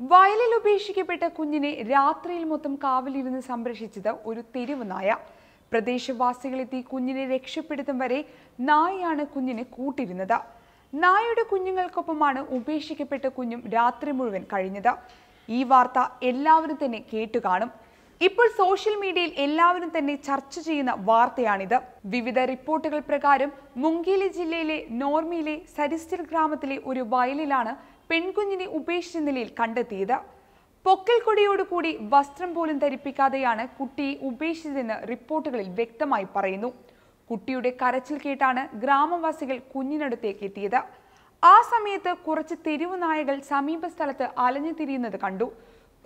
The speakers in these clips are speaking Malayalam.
വയലിൽ ഉപേക്ഷിക്കപ്പെട്ട കുഞ്ഞിനെ രാത്രിയിൽ മൊത്തം കാവലിരുന്ന് സംരക്ഷിച്ചത് ഒരു തെരുവ് നായ. പ്രദേശവാസികളെത്തി കുഞ്ഞിനെ രക്ഷപ്പെടുത്തും വരെ നായയാണ് കുഞ്ഞിനെ കൂട്ടിരുന്നത്. നായയുടെ കുഞ്ഞുങ്ങൾക്കൊപ്പമാണ് ഉപേക്ഷിക്കപ്പെട്ട കുഞ്ഞും രാത്രി മുഴുവൻ കഴിഞ്ഞത്. ഈ വാർത്ത എല്ലാവരും തന്നെ കേട്ടു കാണും. ഇപ്പോൾ സോഷ്യൽ മീഡിയയിൽ എല്ലാവരും തന്നെ ചർച്ച ചെയ്യുന്ന വാർത്തയാണിത്. വിവിധ റിപ്പോർട്ടുകൾ പ്രകാരം മുങ്കേലി ജില്ലയിലെ നോർമിയിലെ സരിസ്റ്റർ ഗ്രാമത്തിലെ ഒരു വയലിലാണ് പെൺകുഞ്ഞിനെ ഉപേക്ഷിച്ച നിലയിൽ കണ്ടെത്തിയത്. പൊക്കൽ കൊടിയോടുകൂടി വസ്ത്രം പോലും ധരിപ്പിക്കാതെയാണ് കുട്ടിയെ ഉപേക്ഷിച്ചതെന്ന് റിപ്പോർട്ടുകളിൽ വ്യക്തമായി പറയുന്നു. കുട്ടിയുടെ കരച്ചിൽ കേട്ടാണ് ഗ്രാമവാസികൾ കുഞ്ഞിനടുത്തേക്ക് എത്തിയത്. ആ സമയത്ത് കുറച്ച് തെരുവു നായകൾ സമീപ സ്ഥലത്ത് അലഞ്ഞു തിരിയുന്നത് കണ്ടു.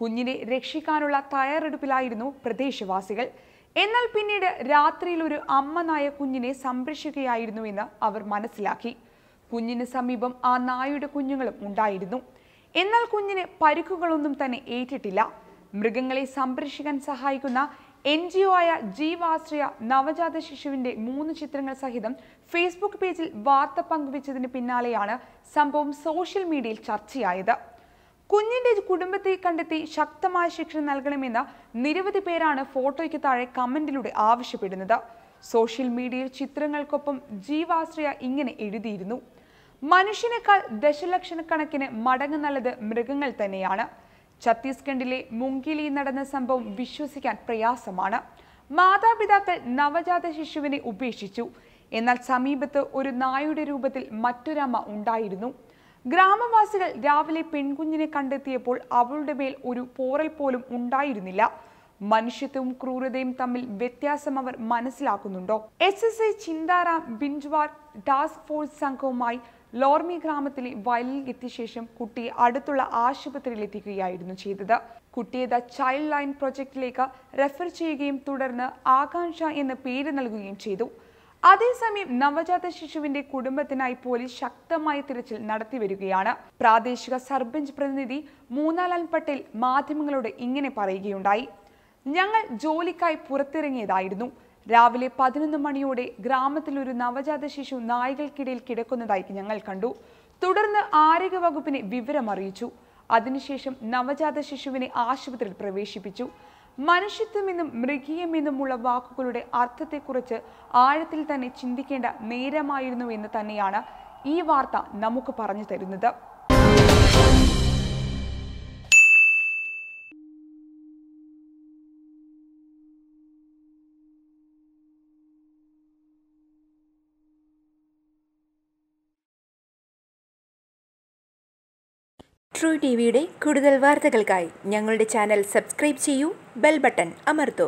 കുഞ്ഞിനെ രക്ഷിക്കാനുള്ള തയ്യാറെടുപ്പിലായിരുന്നു പ്രദേശവാസികൾ. എന്നാൽ പിന്നീട് രാത്രിയിൽ ഒരു അമ്മ നായ കുഞ്ഞിനെ സംരക്ഷിക്കുകയായിരുന്നുവെന്ന് അവർ മനസ്സിലാക്കി. കുഞ്ഞിന് സമീപം ആ നായയുടെ കുഞ്ഞുങ്ങളും ഉണ്ടായിരുന്നു. എന്നാൽ കുഞ്ഞിന് പരിക്കുകളൊന്നും തന്നെ ഏറ്റിട്ടില്ല. മൃഗങ്ങളെ സംരക്ഷിക്കാൻ സഹായിക്കുന്ന എൻ ജി ഒ ആയ ജീവാശ്രയ നവജാത ശിശുവിന്റെ മൂന്ന് ചിത്രങ്ങൾ സഹിതം ഫേസ്ബുക്ക് പേജിൽ വാർത്ത പങ്കുവച്ചതിന് പിന്നാലെയാണ് സംഭവം സോഷ്യൽ മീഡിയയിൽ ചർച്ചയായത്. കുഞ്ഞിന്റെ കുടുംബത്തെ കണ്ടെത്തി ശക്തമായ ശിക്ഷ നൽകണമെന്ന് നിരവധി പേരാണ് ഫോട്ടോയ്ക്ക് താഴെ കമന്റിലൂടെ ആവശ്യപ്പെടുന്നത്. സോഷ്യൽ മീഡിയയിൽ ചിത്രങ്ങൾക്കൊപ്പം ജീവാശ്രയ ഇങ്ങനെ എഴുതിയിരുന്നു. മനുഷ്യനേക്കാൾ ദശലക്ഷക്കണക്കിന് മടങ്ങ് നല്ലത് മൃഗങ്ങൾ തന്നെയാണ്. ഛത്തീസ്ഗഡിലെ മുങ്കിലി നടന്ന സംഭവം വിശ്വസിക്കാൻ പ്രയാസമാണ്. മാതാപിതാക്കൾ നവജാത ശിശുവിനെ ഉപേക്ഷിച്ചു. എന്നാൽ സമീപത്ത് ഒരു നായുടെ രൂപത്തിൽ മറ്റൊരമ്മ ഉണ്ടായിരുന്നു. ഗ്രാമവാസികൾ രാവിലെ പെൺകുഞ്ഞിനെ കണ്ടെത്തിയപ്പോൾ അവളുടെ മേൽ ഒരു പോറൽ പോലും ഉണ്ടായിരുന്നില്ല. മനുഷ്യത്വവും ക്രൂരതയും തമ്മിൽ വ്യത്യാസം അവർ മനസ്സിലാക്കുന്നുണ്ടോ? S S I Chintaram Binjwar task force സംഘവുമായി ലോർമി ഗ്രാമത്തിലെ വയലിൽ എത്തിയ ശേഷം കുട്ടിയെ അടുത്തുള്ള ആശുപത്രിയിൽ എത്തിക്കുകയായിരുന്നു ചെയ്തത്. കുട്ടിയെ ദ ചൈൽഡ് ലൈൻ പ്രൊജക്ടിലേക്ക് റെഫർ ചെയ്യുകയും തുടർന്ന് ആകാംക്ഷ എന്ന പേര് നൽകുകയും ചെയ്തു. അതേസമയം നവജാത ശിശുവിന്റെ കുടുംബത്തിനായി പോലീസ് ശക്തമായ തിരച്ചിൽ നടത്തി വരികയാണ്. പ്രാദേശിക സർപഞ്ച് പ്രതിനിധി മൂന്നാലാൽ പട്ടേൽ മാധ്യമങ്ങളോട് ഇങ്ങനെ പറയുകയുണ്ടായി. ഞങ്ങൾ ജോലിക്കായി പുറത്തിറങ്ങിയതായിരുന്നു. രാവിലെ പതിനൊന്ന് മണിയോടെ ഗ്രാമത്തിൽ ഒരു നവജാത ശിശു നായ്കൾക്കിടയിൽ കിടക്കുന്നതായി ഞങ്ങൾ കണ്ടു. തുടർന്ന് ആരോഗ്യ വകുപ്പിനെ വിവരം അറിയിച്ചു. അതിനുശേഷം നവജാത ശിശുവിനെ ആശുപത്രിയിൽ പ്രവേശിപ്പിച്ചു. മനുഷ്യത്വമെന്നും മൃഗീയമെന്നുമുള്ള വാക്കുകളുടെ അർത്ഥത്തെക്കുറിച്ച് ആഴത്തിൽ തന്നെ ചിന്തിക്കേണ്ട നേരമായിരുന്നു എന്ന് തന്നെയാണ് ഈ വാർത്ത നമുക്ക് പറഞ്ഞു തരുന്നത്. ട്രൂ ടി വിയുടെ കൂടുതൽ വാർത്തകൾക്കായി ഞങ്ങളുടെ ചാനൽ സബ്സ്ക്രൈബ് ചെയ്യൂ ബെൽ ബട്ടൺ അമർത്തൂ.